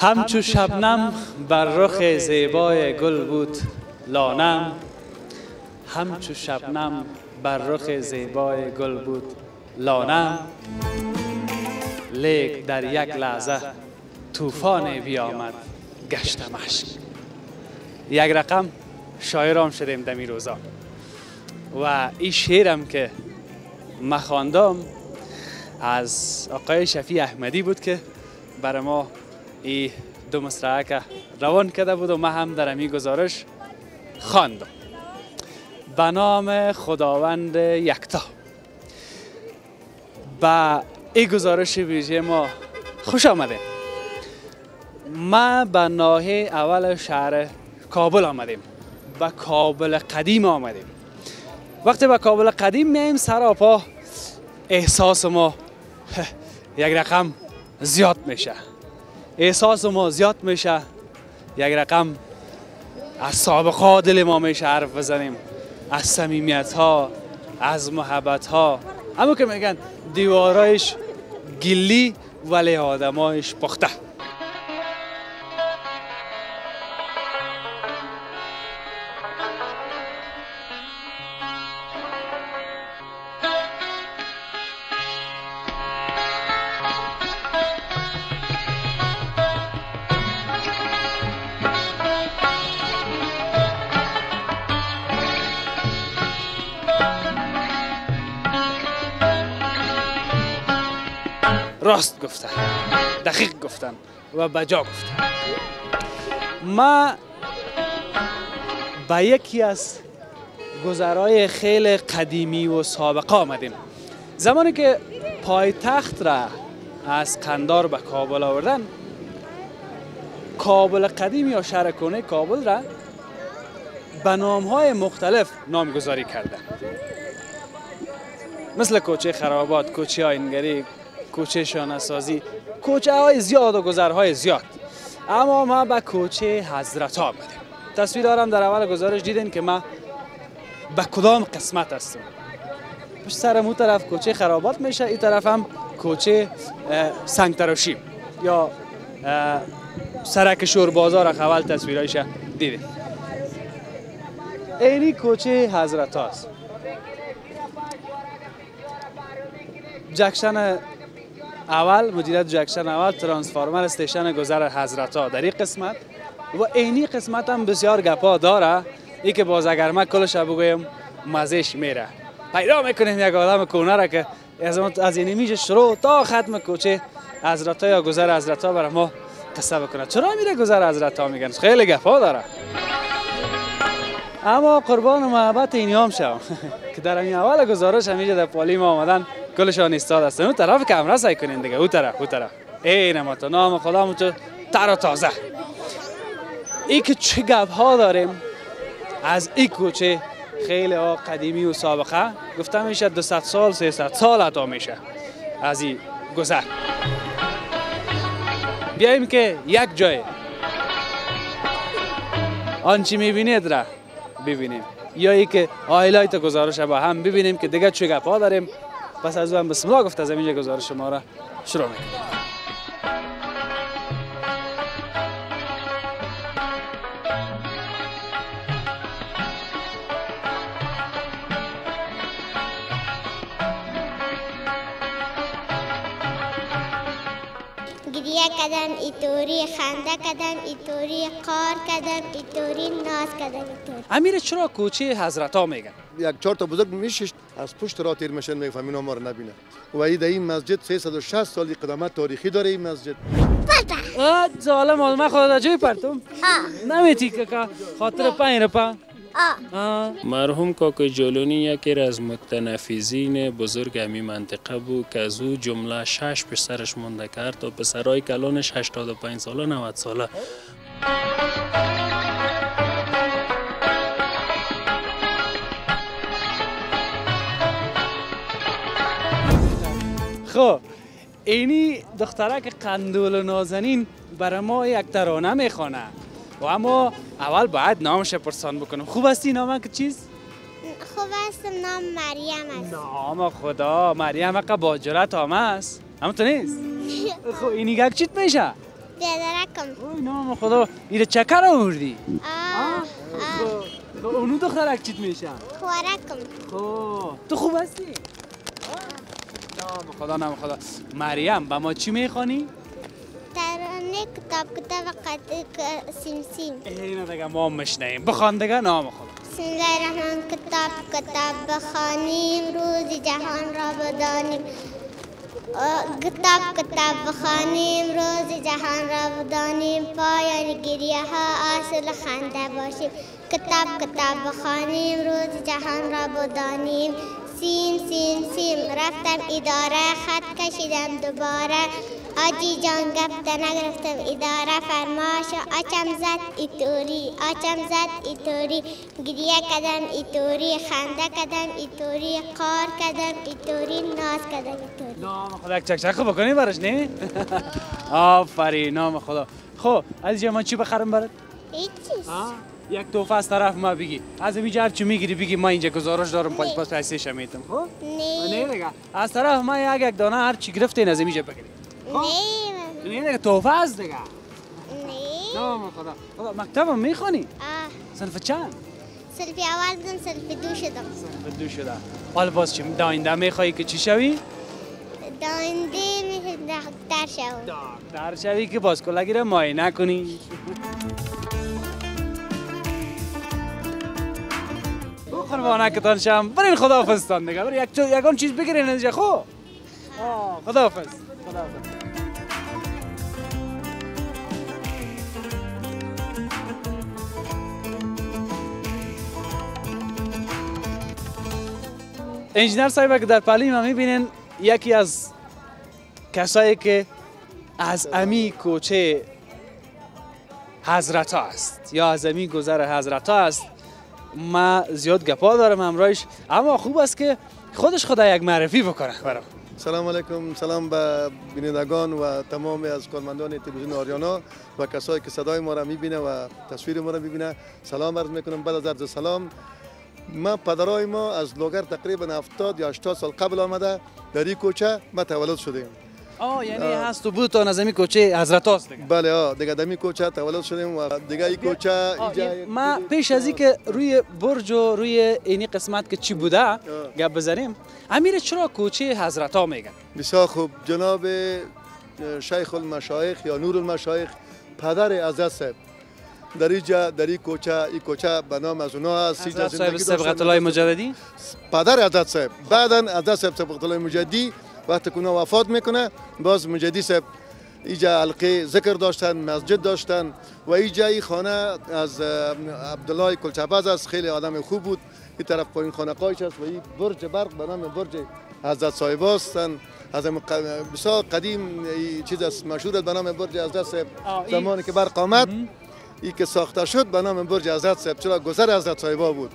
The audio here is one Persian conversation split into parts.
همچو شبنم بر رخ زیبای گل بود لانم. همچو شبنم بر رخ زیبای گل بود لانم. لیک در یک لحظه طوفان بیامد گشتم عشق یک رقم شاعرام شدیم دمی روزا. و این شعرم که مخاندم از آقای شفی احمدی بود که برای ما ای دو مصرعه که روان کرده بود و ما هم در امی گزارش خواندم. به نام خداوند یکتا. با این گزارش ویژه ما خوش آمده ما به اول شهر کابل آمدیم. به کابل قدیم آمدیم. وقتی به کابل قدیم میایم سراپا احساس ما یک رقم زیاد میشه. احساس ما زیاد میشه. یک رقم از سابقه دل ما میشه حرف بزنیم. از صمیمیت ها از محبت ها اما که میگن دیوارایش گلی ولی آدمایش پخته راست گفتن دقیق گفتن و بجا گفتن. ما به یکی از گذرهای خیلی قدیمی و سابقه آمدیم. زمانی که پایتخت را از قندار به کابل آوردن کابل قدیم یا شهر کنه کابل را به نام های مختلف نامگذاری کردن. مثل کوچه خرابات، کوچه آینگری، کوچه شانسازی کوچه های زیاد و گذرهای زیاد. اما ما به کوچه حضرت ها آمدیم. تصویر دارم در اول گزارش دیدین که ما به کدام قسمت هستم پشت سرم اون طرف کوچه خرابات میشه این طرف هم کوچه سنگ تراشی یا سرک شور بازار اول تصویرایش دیدیم اینی کوچه حضرت هاست. junction اول مدیریت junction اول transformer station گذر حضرت ها در این قسمت و اینی قسمت هم بسیار گپا داره. ای که باز اگر من کلش بگویم مزش میره. پیدا می‌کنیم یک آدم کونه را که از از اینی میشه شروع تا ختم کوچه حضرت یا گذر حضرت ها برای ما قصه بکنه. چرا میره گذر حضرت ها میگن. خیلی گپا داره. اما قربان محبت اینی هم شم که در این اول گزارش همیشه در پالی ما آمدن. کلشان ایستاد هستن اون طرف کمره سعی کنین دیگه. اون طرف اون طرف. ای نما نام خدا تو تر تازه. ای که چه گپ ها داریم از این کوچه خیلی ها قدیمی و سابقه. گفتم میشه 200 سال 300 سال عطا میشه. از این گذر. بیاییم که یک جای. آنچه می‌بینید را ببینیم. یا ای که آیلایت گزارش با هم ببینیم که دیگه چه گپ ها داریم. پس از اون بسم الله گفت از اینجا گزارش شما را شروع می‌کنم. گریه کردن ایطوری خنده کردن ایطوری قار کردن ایطوری ناز کردن ایطوری امیر چرا کوچه حضرت ها میگن؟ یک چهار تا بزرگ میشش از پشت را تیر میشن می‌فهمین ما رو نبینه و این این مسجد 360 سالی قدامت تاریخی داره این مسجد. آه ظالم آدم خدا در جای پرتم. نمیتی که خاطر پنج رپا. مرحوم کاکو جولونی یکی از متنفذین بزرگ امی منطقه بود که از او جمله شش پسرش مونده کرد تا پسرای کلانش 85 ساله 90 ساله. خب اینی دخترک قندول نازنین برای ما یک ترانه می‌خوانه و اما اول باید نامش پرسان بکنم. خوب هستی؟ نام که چیز؟ خوب است نام مریم است نام خدا مریم اقا با جرات آمه است. اما تو نیست؟ خب اینی یک چیت میشه؟ بیادرکم اوی نام خدا ایره چکر آوردی؟ آه خب، خب، اونو دخترک چیت میشن خوارکم. خب تو خوب هستی؟ نام خدا نام خدا. مریم با ما چی می‌خوانی؟ ترانه کتاب کتاب قد سیم سیم اینو دیگه ما مشنیم بخوان دیگه نام خدا. بسم الله الرحمن کتاب کتاب بخوانیم روز جهان را بدانیم. کتاب کتاب بخوانیم روز جهان را بدانیم. پایان گریه ها اصل خنده باشیم. کتاب کتاب بخوانیم روز جهان را بدانیم. سیم سیم سیم. رفتم اداره خط کشیدم دوباره. آجی جان گفت نگرفتم. اداره فرماشو آچم زد ایتوری آچم زد ایتوری گریه کردم ایتوری خنده کردم ایتوری قار کردم ایتوری ناز کردم ایتوری نام خدا یک چک چک بکنی براش نه؟ آفرین نام خدا. خب از من چی بخرم برات؟ هیچ؟ یک توفه از طرف ما بگی. از اینجا هر چی می‌گیری؟ بگی ما اینجا گزارش دارم پاس پاس پیسش میتم خب؟ نه. نه از طرف ما یک یک دانه هر چی گرفتین از اینجا بگیری. نه دیگه توفه است دیگه نه نام خدا خدا مکتبم می‌خوانی آه صنف چند سلفی اول بودم سلفی دو شدم صنف دو شده حالا باز چی داینده میخوایی که چی شوی داینده میشه دختر شوم در شوی که باز کلاگی رو معاینه کنی قربانه کتان شم برین خداحافظتان دیگه برین یک یگان چیز بگیرین اینجا خو خداحافظ خداحافظ انجینر صاحب که در پلی ما می‌بینین یکی از کسایی که از امی کوچه حضرت است یا از امی گذر حضرت است ما زیاد گپا دارم همراهش اما خوب است که خودش خدا یک معرفی بکنه برام سلام علیکم سلام به بینندگان و تمام از کارمندان تلویزیون آریانا و کسایی که صدای ما را می‌بینه و تصویر ما را می‌بینه سلام عرض می‌کنم بعد از عرض سلام ما پدرای ما از لوگر تقریبا 70 یا 80 سال قبل آمده در این کوچه ما تولد شدیم. آه یعنی هست و بود تا از امی کوچه حضرت است دیگه. بله ها دیگه در این کوچه تولد شدیم و دیگه این کوچه آه، اینجا ما پیش از که روی برج و روی اینی قسمت که چی بوده گپ بزنیم. امیر چرا کوچه حضرت ها میگن؟ بسیار خوب. جناب شیخ المشایخ یا نور المشایخ پدر عزت صاحب در اینجا در این کوچه این کوچه به نام از اونا هست اینجا صاحب زندگی داشتن. الله مجددی؟ پدر عزت صاحب. بعدا عزت صاحب سبقت الله مجدی وقتی که وفات می‌کنه. باز مجدی صاحب اینجا حلقه ذکر داشتن مسجد داشتن و اینجا این خانه از عبدالله کلچباز است. خیلی آدم خوب بود. این طرف پایین خانه است و این برج برق به نام برج حضرت صاحب هستن. از بسیار قدیم چیز است مشهور است. به نام برج حضرت صاحب. زمانی که برق آمد. این که ساخته شد به نام برج حضرت صاحب چرا گذر حضرت صاحبا بود؟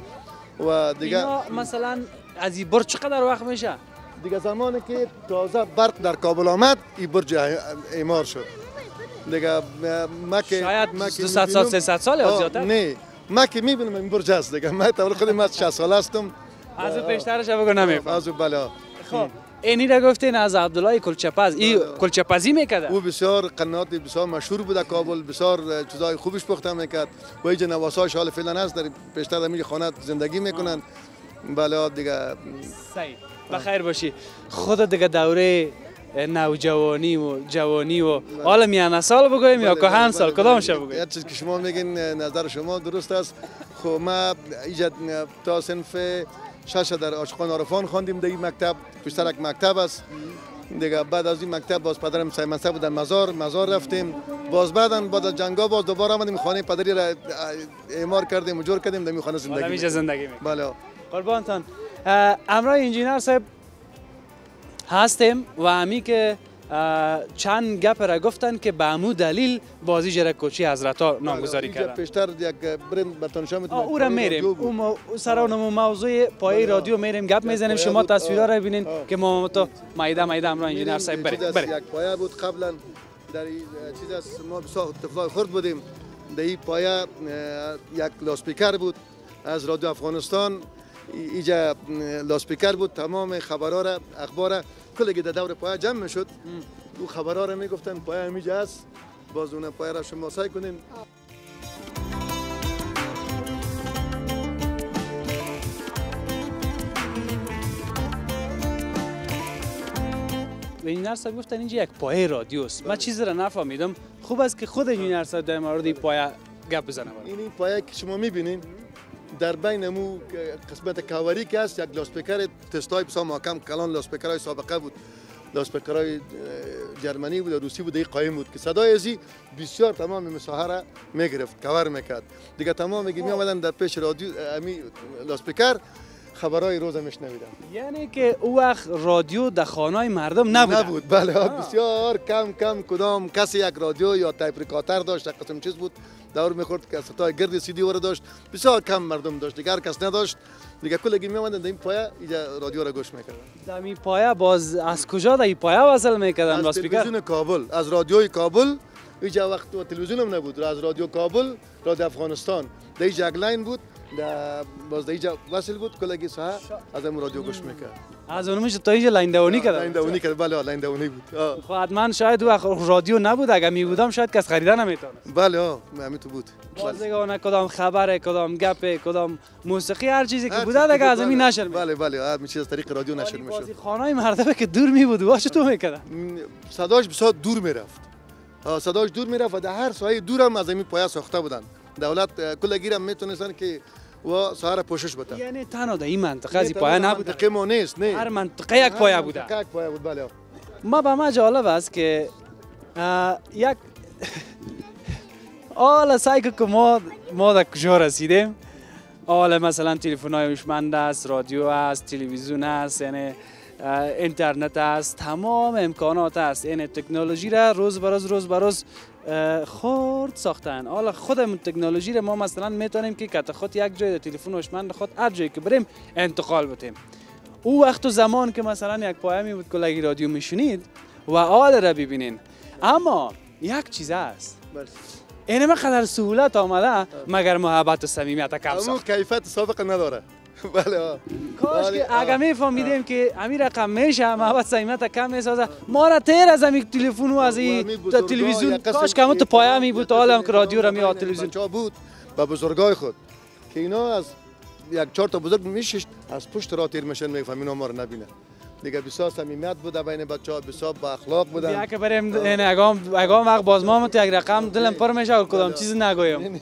و دیگه مثلا از این برج چقدر وقت میشه؟ دیگه زمانی که تازه برق در کابل آمد این برج اعمار شد. دیگه ما که شاید ما که 200 سال می‌بینم- 300 سال یا زیادتر؟ نه. ما که می‌بینم این برج هست دیگه. من تا خودم از 60 سال هستم. از پیشترش بگو نمیفهم. از بله خب. اینی را گفتین از عبدالله کلچپز. این کلچپزی میکده او بسیار قنات بسیار مشهور بود در کابل بسیار چیزای خوبش پخته می‌کرد. و اینجا نواساش حال فعلا هست در پیشتر در خانه زندگی می‌کنن. بله دیگه صحیح بخیر باشی. خود دیگه دوره نوجوانی و جوانی و حالا میانه سال بگویم یا بله، کهن بله، سال؟ بله، کدام بله. شو بگویم؟ یک چیز که شما میگین نظر شما درست است. خب ما ایجاد تا صنف شش در عاشقان عارفان خواندیم. در این مکتب بیشتر یک مکتب است. دیگه بعد از این مکتب باز پدرم سعی منصب بود در مزار مزار رفتیم. باز بعدا بعد از جنگا باز دوباره آمدیم. خانه پدری را اعمار کردیم و جور کردیم. در خانه زندگی می‌کنیم. زندگی می‌کنیم. بله. قربانتان امرای انجینر صاحب هستیم و همی که اه، چند گپ را گفتن که به امو دلیل بازی جره کوچی حضرت ها نامگذاری کردن. پیشتر یک برند بتانشا می‌تونم آه، او را میریم. او مو- سرانمو موضوع پای رادیو میریم. گپ می‌زنیم. شما بود. تصویرها را. ببینین. که ما تو مایده مایده امرای انجینر صاحب بریم. بریم. یک پایه بود. قبلا در چیز است؟ ما بسیار طفلای خرد بودیم. در این پایه یک لاسپیکر بود از رادیو افغانستان. ای- اینجا اه، لاسپیکر بود. تمام خبرها را اخبار را کلی که در دور پایه جمع می‌شد او خبرها را می‌گفتن پایه همیجا است. باز اون پایه را شما سعی کنین. و این صاحب گفتن اینجا یک پایه رادیوست من چیزی را نفهمیدم. خوب است که خود این صاحب در مورد این پایه گپ بزنه. این این پایه که شما می‌بینین در بین مو قسمت کاوری که هست یک loudspeaker تستای بسا محکم کلان loudspeaker های سابقه بود. loudspeaker های جرمنی بود و روسی بود قایم بود که صدای ازی بسیار تمام مساحه می‌گرفت کور می‌کرد. دیگه تمام میگه می آمدن در پیش رادیو امی loudspeaker خبرهای روز میشنویدن یعنی که او وقت رادیو در خانه مردم نبود. نبود. بله بسیار کم کم کدام کسی یک رادیو یا tape recorder داشت قسم چیز بود دور می‌خورد که ستای گرد سی دی ور داشت. بسیار کم مردم داشت دیگر کس نداشت. دیگه کلگی می در این پایه اینجا رادیو را گوش می‌کردن. این پایه باز از کجا در این پایه وصل می‌کردن؟ از loudspeaker تلویزیون کابل. از رادیوی کابل. اینجا وقت تلویزیون هم نبود. از رادیو کابل رادیو افغانستان. در اینجا یک line بود. در باز در اینجا وصل بود کلگی ساعت از این رادیو گوش می‌کرد. از اون میشه تا اینجا line دوانی line کردن دوانی کرد بله line دوانی بود. خب حتما شاید او رادیو نبود اگر می بودم شاید کس خریدن نمی‌تونست. بله آه همین تو بود. باز دیگه اون کدام خبره کدام گپ کدام موسیقی هر چیزی که هر بوده دیگه از این. نشر. بله بله همین چیز از طریق رادیو نشر می‌شد. بازی خانه مردمه که دور می بود واش تو می‌کردن؟ صداش بسیار دور می‌رفت صداش دور می‌رفت و در هر سایه دور هم از این پایه ساخته بودن. دولت اه، کل هم می‌تونستن که و سهر پوشش بده یعنی تنها در این منطقه از این پایه نبود منطقه ما نیست نه هر منطقه یک پایه بوده. منطقه یک پایه بود بله. ما به ما جالب است که یک حالا سعی که ما ما در کجا رسیدیم؟ حالا مثلا تلفن های هوشمند است رادیو است تلویزیون است یعنی اینترنت است تمام امکانات است. یعنی تکنولوژی را روز به روز روز به روز خرد ساختن. حالا خودمون تکنولوژی را ما مثلا می‌تونیم که کت خود یک جای تلفن هوشمند خود هر جایی که بریم انتقال بدیم. او وقت و زمان که مثلا یک پایه می بود که لگی رادیو میشنید و حال را ببینین. اما یک چیز است. بله. این قدر سهولت آمده مگر محبت و صمیمیت کم اما ساخت؟ کیفیت سابقه نداره. بله. کاش بله، که. اگر میفهمیدیم که همین رقم میشه محبت صمیمیت کم می‌سازه. ما را تیر از همین تلفن و از این تلویزیون کاش که همون تو پایه می بود حالا قسم که رادیو را می تلویزیون بچه‌ها بود و بزرگای خود. که اینا از یک چهار تا بزرگ میشش از پشت را تیر میشن میفهم اینا ما رو نبینه دیگه بسیار صمیمیت بوده بین بچه ها بسیار با اخلاق بودن. که بریم این اگام اگام وقت باز ما یک رقم دلم پر میشه و کدام چیز نگویم.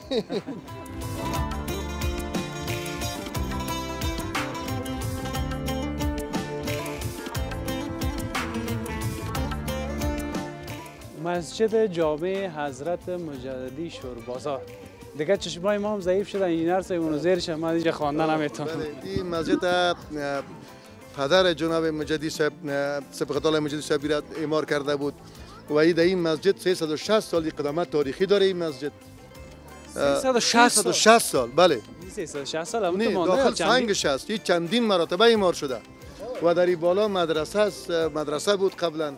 مسجد جامع حضرت مجددی شور بازار دیگه چشمای ما هم ضعیف شدن. این هر سه اونو زیرش من اینجا خواندن نمی‌تونم بله، این مسجد پدر جناب مجدی صاحب سبقت الله مجدی صاحب را اعمار کرده بود. و این در این مسجد 360 سالی قدامت تاریخی داره این مسجد. اه، 360 سال؟ 360 سال بله. 360 سال نه داخل هست. این چندین مراتبه ایمار شده. و در این بالا مدرسه است مدرسه بود قبلا.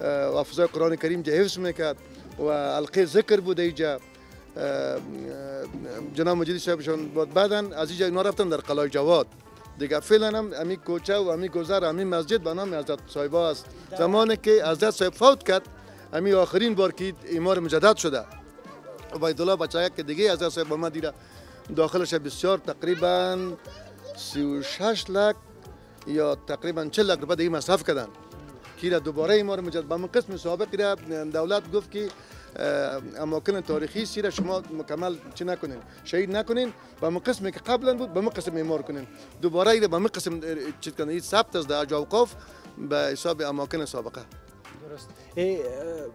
اه، و حفظای قرآن کریم جا حفظ می‌کرد و القی ذکر بود اه، جناب مجیدی صاحبشان بود. بعدا از اینجا اینا رفتن در قلعه جواد. دیگه فعلا هم امی کوچه و امی گذر امی مسجد به نام حضرت صاحبه است. زمانی که حضرت صاحب فوت کرد امی آخرین بار که ایمار مجدد شده. عبیدالله بچه که دیگه حضرت صاحب آمد دیره. داخلش بسیار تقریبا 36 لک یا تقریبا 40 لک روپه دیگه مصرف کردن. که را دوباره ایمار مجدد به من قسم سابق را دولت گفت که اماکن تاریخی سی را شما مکمل چی نکنین؟ شهید نکنین. به من قسمی که قبلا بود به من قسم ایمار کنین. دوباره ایره به من قسم اه، چی کنین این ثبت از در اوقاف به حساب اماکن سابقه. درست. ای، اه،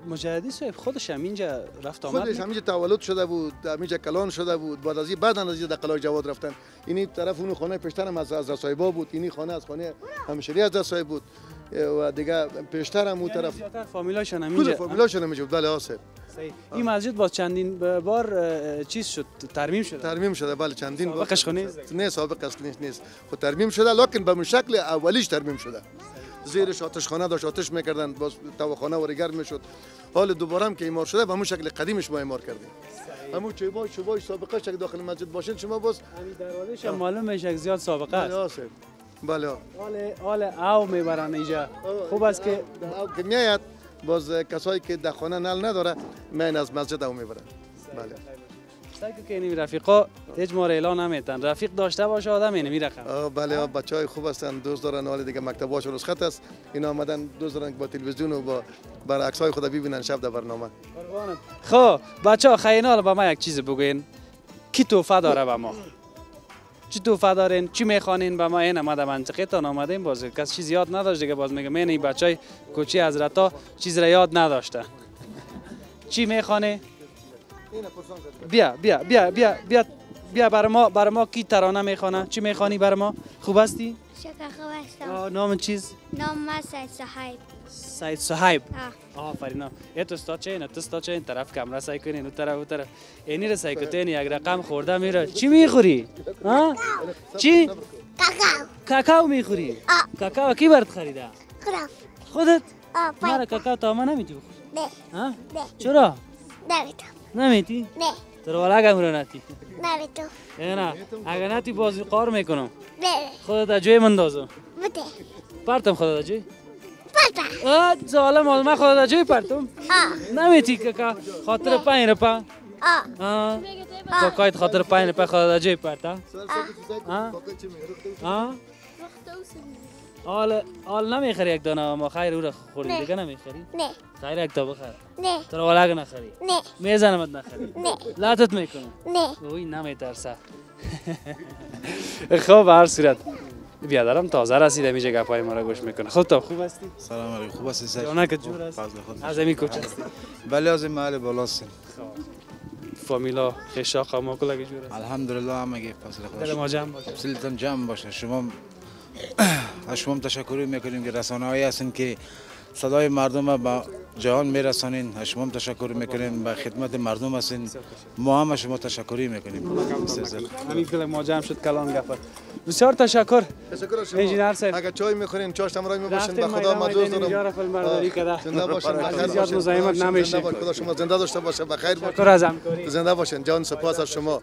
مجددی صاحب خودش هم اینجا رفت آمد؟ خودش می- همینجا تولد شده بود همینجا کلان شده بود. بعد از بعد از اینجا در قلعه جواد رفتن. اینی طرف اون خانه پیشتر هم از از صاحبا بود. اینی خانه از خانه همشری از صاحب بود. و دیگه پیشتر هم اون یعنی طرف. فامیلاشون هم اینجا فامیلاشون هم بله آسف صحیح. این مسجد باز چندین بار چیز شد ترمیم شد؟ ترمیم شده بله چندین بار. سابقش نیست؟ نه سابق اصلیش نیست خود ترمیم شده لکن به شکل اولیش ترمیم شده. زیرش آتش خانه داشت آتش می‌کردن باز تواخانه و گرم می‌شد. حال دوباره هم که ایمار شده به همون شکل قدیمش ما ایمار کردیم. همون چوبای چوبای سابقه که داخل مسجد باشین شما باز همین دروازش هم معلوم میشه زیاد سابقه بله است. بله حال حال او می‌برن اینجا. خوب است که او که باز کسایی که در خانه نل نداره من از مسجد او می‌برن. بله. سعی که اینی رفیقا هیچ ما اعلان نمیتن. رفیق داشته باشه آدم اینمی رقم آه، بله بچه های خوب هستن دوست دارن حال دیگه مکتب هاشون رسخت است. اینا آمدن دوست دارن که با تلویزیون و با بر عکس های خود ببینن شب در برنامه. خب بچه ها خیلی به ما یک چیز بگوین. کی توفه داره به ما؟ چی توفه دارین چی می‌خوانین به ما این در منطقه تان آمدیم باز کس چیز یاد نداشت دیگه باز میگم این بچه کوچی حضرت ها چیز را یاد نداشته چی می‌خوانه بیا بیا بیا بیا بیا بیا بر ما بر ما کی ترانه می‌خوانه چی می‌خوانی بر ما خوب هستی شکر هستم آه، نام چیز؟ نام من سید صحیب سعید صهیب آه. آفرین. یه تو ستا چه؟ نه تو ستا چه؟ این طرف کامرا سعی کنین اون طرف اون طرف. اینی رو سعی کنین یک رقم خورده میره. چی می‌خوری؟ ها چی؟ کاکاو. کاکاو می‌خوری؟ کاکاو کی برات خریده؟ خراب. خودت؟ آه مرا کاکاو تا ما نمیتی بخوری. نه. نه. چرا؟ نمیتم نمیتی؟ نه. تو رو والا رو نتی نمیتم نه اگه نتی باز قار می‌کنم نه خودت از جوی من دازم بده پرتم خودت از جوی پاپا آه سوال مال من خودت از جوی پرتم آه نمیتی کاکا خاطر پنج رپا آه آه کاکایت خاطر پنج رپا خودت از جوی پرتا ها ها حال حال نمی‌خری یک دانه ما خیر او را خوردی. نه. دیگه نمی‌خری؟ نه. خیر یک تا بخر. نه. تو را ولا نخری. نه. میزنمت نخری. نه. لاتت می‌کنم. نه. اوی نمیترسه خب هر صورت. بیادرم تازه رسیده میشه گپای ما را گوش می‌کنه. خود تو خوب هستی؟ سلام علیکم. خوب هستی سر؟ جانه که جور خود از امی کوچه هستی. بله از این محل بالا هستیم فامیلا خشاق ما کلا جور است الحمدلله همگی فضل دل خدا ما جمع باشه. سلتان جمع باشه. شما از شما تشکر می‌کنیم که رسانه هایی هستین که صدای مردم را به جهان میرسانین. از شما تشکر می‌کنیم به خدمت مردم هستین. ما هم شما تشکری می‌کنیم. همین دل ما جمع شد کلان گفت. بسیار تشکر. تشکر شما. انجینر صاحب. اگر چای می‌خورین چاش تمرای می‌باشین. به خدا را دارم. فیلم برداری کده زنده باشین. زیاد باشین. مزاحمت خدا نمیشه. خدا شما زنده داشته باشه بخیر تشکر باشین. از همکاری زنده باشین. جان سپاس از شما.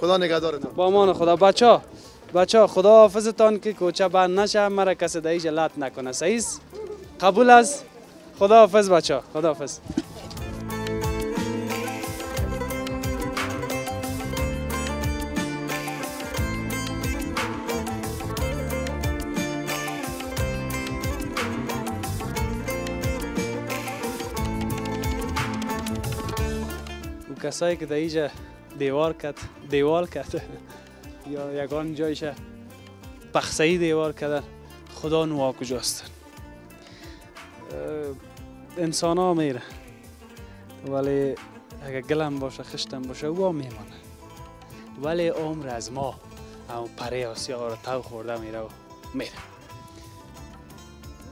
خدا نگهدارتون. با امان خدا. بچه ها بچه خدا حافظتان که کوچه بند نشه مرا کسی در اینجا لط نکنه. است؟ قبول است خدا حافظ بچه ها خدا حافظ کسایی که در اینجا دیوار کرد دیوار کرد یا یگان جایش بخصهی دیوار کردن خدا نوا کجاست. انسان ها میره ولی اگه گلم باشه خشتم باشه او میمانه ولی عمر از ما اما پره آسیا رو تو خورده میره و میره.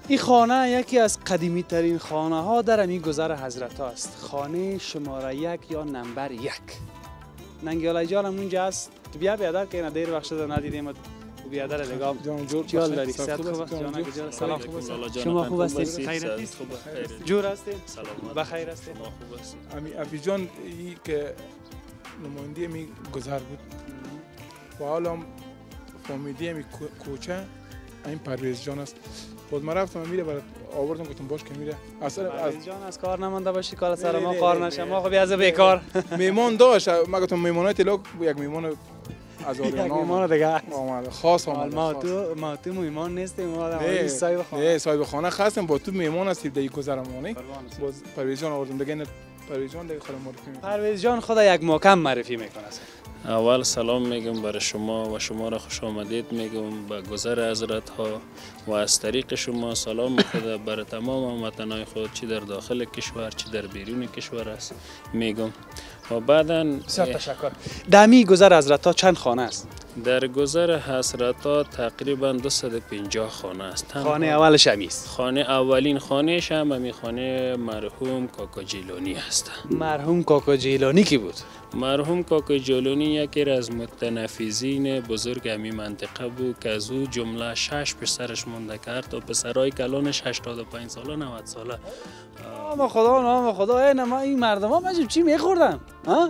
این خانه یکی از قدیمی ترین خانه ها در امی گذر حضرت است خانه شماره یک یا نمبر یک. ننگیاله جان هم اونجا هست تو بیا بیادر که دیر وقت شده ندیدیم تو بیادر دیگه جان جور چی حال باشه. داری؟ صحت صحت خوب خوب است؟ است؟ جان سلام خوب است؟ سلام شما خوب هستید؟ هستید؟ خیر سلام، هستید؟ خوب خیر. جور هستید؟ سلامت. بخیر هستید؟ خوب هستید؟ امی افی جان ای که نماینده می گذر بود و حالا فامیلی می کو- کوچه این پرویز جان است باز من رفتم میره برات آوردم گفتم باش که میره اصلا از جان از کار نمانده باشی کار سر ما کار نشه. ما خب از بیکار میمون داشت من گفتم میمون تلو یک میمون از آریانا میمان دیگه آمد. خاص حال آمد ما خاص. تو ما تو میمان نیستیم ما آدم نه صاحب خانه. نه صاحب خانه خواستم با تو میمون هستی دیگه گذرمانی است. باز پرویز جان آوردم دیگه نه پرویز جان دیگه خودم معرفی می‌کنم. پرویز جان خدا یک محکم معرفی می‌کنه. اول سلام میگم برای شما و شما را خوش آمدید میگم به گذر حضرت ها و از طریق شما سلام خود برای تمام هموطنان خود چی در داخل کشور چی در بیرون کشور است. میگم و بعدا بسیار تشکر. دمی گذر حضرت ها چند خانه است؟ در گذر حضرت ها تقریبا 250 خانه است. خانه اولش همی است خانه اولین خانهش هم همی خانه مرحوم کاکا جیلانی هست. مرحوم کاکا جیلانی کی بود؟ مرحوم کاکا جیلانی یکی از متنفذین بزرگ همی منطقه بود که از او جمله شش پسرش مونده کرد و پسرای کلانش 85 ساله 90 ساله. ما خدا نام خدا. ای ما این مردم ها مجب چی میخوردن؟ ها؟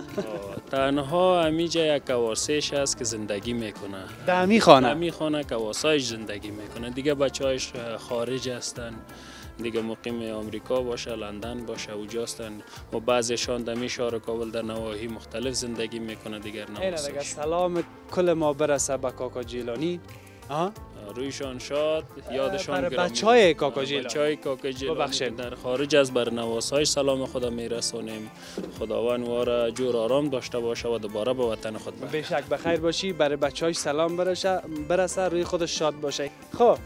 تنها همیجا یک کواسهش است که زندگی می‌کنه. دمی خانه. همی خانه کواسایش زندگی می‌کنه. دیگه بچه هایش خارج هستن. دیگه مقیم آمریکا باشه لندن باشه اوجاستن. و بعضیشان دمی شهر کابل در نواحی مختلف زندگی می‌کنه دیگر نواسش سلام کل ما برسه به کاکا جیلانی. رویشان شاد یادشان گرامی بچهای کاکا جیلانی. بچهای کاکا جیلانی در خارج از برنواسای سلام خدا میرسانیم خداوند وارا جور آرام داشته باشه و دوباره به وطن خود برگرده بشک بخیر باشی برای بچه سلام برسه روی خودش شاد باشه. خب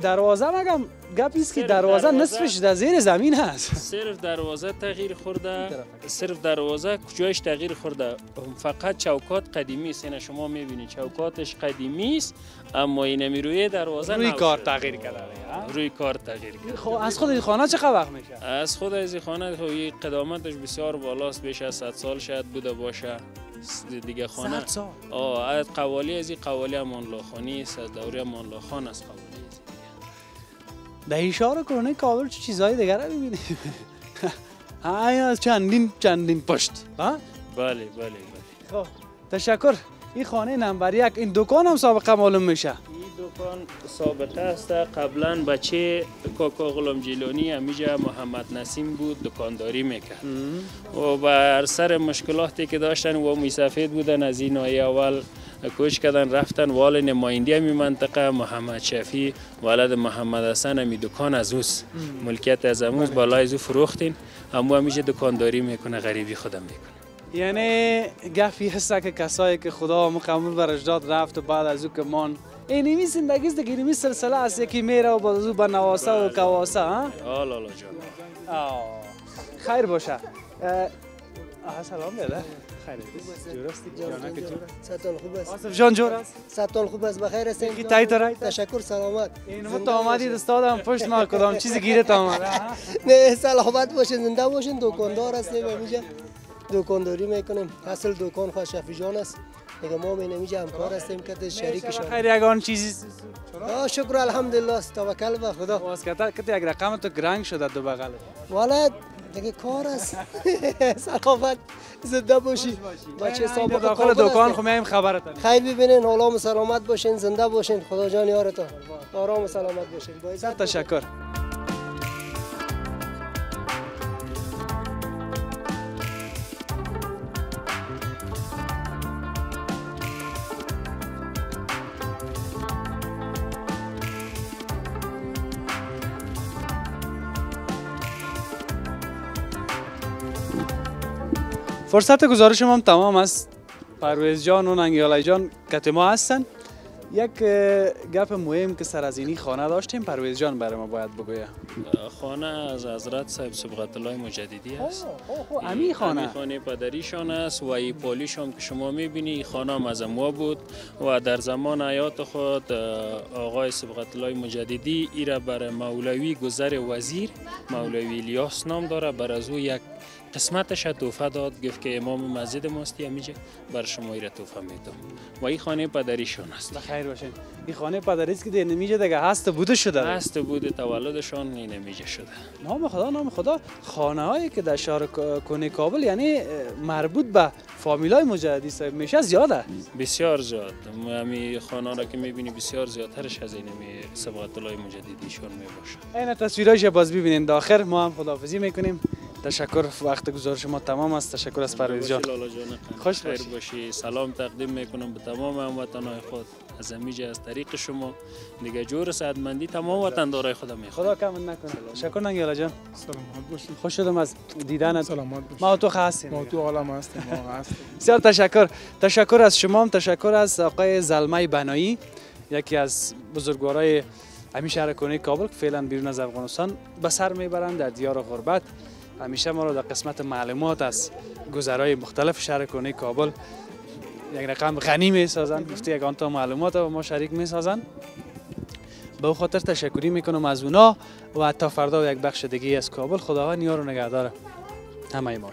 دروازه مگم گپی است که دروازه دروازه. نصفش در زیر زمین هست. صرف دروازه تغییر خورده. صرف دروازه کجایش تغییر خورده. فقط چوکات قدیمی است. یعنی شما می‌بینید چوکاتش قدیمی است اما این روی دروازه روی کار. تغییر کرده ها؟ روی کار تغییر کرده. خب از خود این خانه چقدر وقت میشه؟ از خود از این خانه خب این قدامتش بسیار بالاست. بیش از 100 سال شاید بوده باشه. دیگه خانه 100 سال؟ آه از قوالی از این قوالی امان است از دوره امان خان است. در اشاره کنه کابل چه چیزهای دیگر رو ببینیم این از چندین چندین پشت. ها بله بله بله. خب تشکر. این خانه نمبر یک این دکان هم سابقه معلوم میشه. این دکان سابقه است. قبلا بچه کاکا غلام جیلانی همیجا محمد نسیم بود دکانداری می‌کرد. و بر سر مشکلاتی که داشتن و میسفید بودن از این نایه اول کوچ کردن رفتن وال نماینده همی منطقه محمد شفی ولد محمد حسن همی دکان از اوست ملکیت از اموز بالای از او فروختین. امو همیشه دکانداری می‌کنه غریبی خودم می‌کنه. یعنی گفی هست که کسایی که خدا مقامل بر اجداد رفت و بعد از او که مان این اینمی زندگی است دیگه اینمی سلسله است. یکی میره و او به نواسه و کواسه ها؟ آل آلا جان. خیر باشه. سلام بیده خیر است جان جور است ستال خوب است بخیر هستین کی تایت رایت تشکر سلامت این ما تو آمدید استادم پشت ما کدام چیزی گیرت آمد؟ نه سلامت باشین زنده باشین دکاندار هستیم اینجا دکانداری می‌کنیم اصل دکان خواه شفی جان است دیگه ما می اینجا همکار هستیم که شریک شما خیر یگان چیزی آه شکر الحمدلله توکل به خدا باز کتا کتا یک رقم تو گرنگ شده دو بغل والا دیگه کار است. سلامت زنده باشی. بچه سابق داخل دکان. خو میایم خبرت خیر ببینین حالا و سلامت باشین زنده باشین. خدا جان یارتان. آرام و سلامت باشین. با تشکر. فرصت گزارش ما تمام است. پرویز جان و ننگیالای جان کت ما هستن. یک گپ مهم که سر از اینی خانه داشتیم. پرویز جان برای ما باید بگویه. خانه از حضرت صاحب سبقت الله مجددی است. امی خانه. امی خانه پدریشان است و ای پالیش هم که شما می‌بینی خانه هم از اموا بود و در زمان حیات خود آقای سبقت الله مجددی ای را بر مولوی گذر وزیر مولوی الیاس نام داره بر از او یک قسمتش توفه داد گفت که امام مسجد ماستی همیشه بر شما ای را توفه میدم. و این خانه پدریشان است. بخیر باشین این خانه پدریست که دیگه نمیجه دیگه هست بوده شده. هست بود تولدشان این نمیجه شده. نام خدا نام خدا. خانه هایی که در شهر کنه کابل یعنی مربوط به فامیل های مجددی صاحب میشه زیاده؟ بسیار زیاد. همی خانه را که می‌بینی بسیار زیادترش از این می سبقت الله مجددیشون می‌باشه این تصویرهایش باز ببینین داخل ما هم خداحافظی می‌کنیم. تشکر وقت گزارش ما تمام است. تشکر از پرویز جان خوش خیر باشی. باشی. سلام تقدیم می‌کنم به تمام هموطنهای خود. از همیشه از طریق شما. دیگه جور سعادمندی تمام وطندارای خودم می‌خواد خدا کم نکنه. تشکر ننگیالا جان. سلامت باشین خوش شدم از دیدنت. سلامت باشین ما تو هستیم ما تو عالم هستیم ما هستیم. بسیار تشکر. تشکر از شما هم. تشکر از آقای زلمه بنایی یکی از بزرگوارای همین شهر کنه کابل که فعلا بیرون از افغانستان به سر می‌برند در دیار غربت. همیشه ما رو در قسمت معلومات از گذرهای مختلف شهر کنه کابل یک رقم غنی می سازند گفته یک آنتا معلومات با ما شریک می سازند به خاطر تشکری می‌کنم از اونا و تا فردا یک بخش دیگه از کابل. خداوند یار و نگهدار همه ما